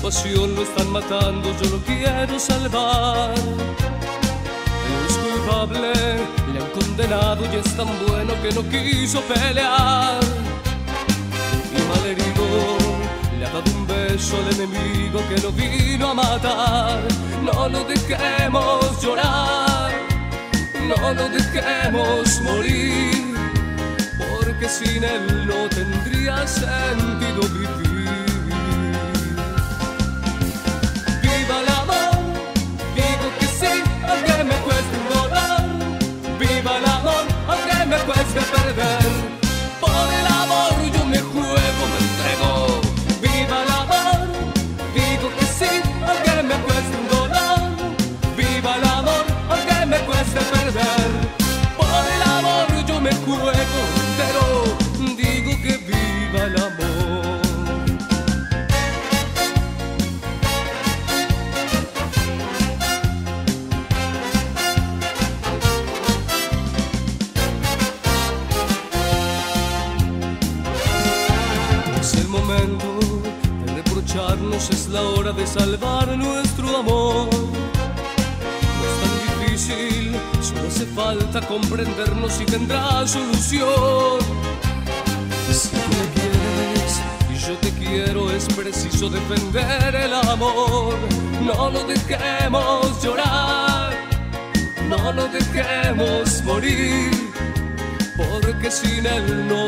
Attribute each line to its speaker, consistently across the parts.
Speaker 1: pasión lo están matando, yo lo quiero salvar. Él es culpable, le han condenado y es tan bueno que no quiso pelear. Y malherido, le ha dado un beso al enemigo que lo vino a matar. No lo dejemos llorar, no lo dejemos morir, porque sin él no tendría sentido vivir. El amor. Es el momento de reprocharnos, es la hora de salvar nuestro amor. No es tan difícil, solo hace falta comprendernos y tendrá solución. Si me es preciso defender el amor. No lo dejemos llorar, no lo dejemos morir porque sin él no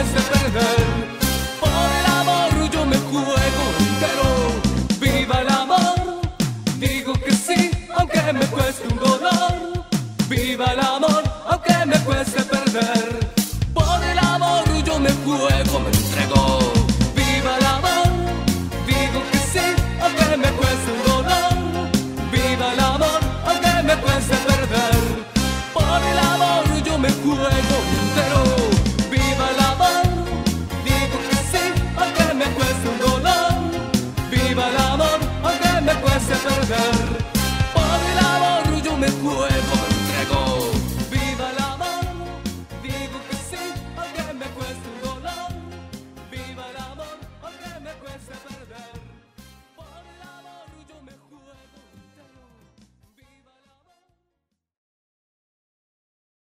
Speaker 1: Por el amor yo me juego entero. Viva el amor, digo que sí, aunque me cueste un dolor. Viva el amor, aunque me cueste perder. Por el amor yo me juego, me entrego. Viva el amor, digo que sí, aunque me cueste un dolor. Viva el amor, aunque me cueste perder. Por el amor yo me juego.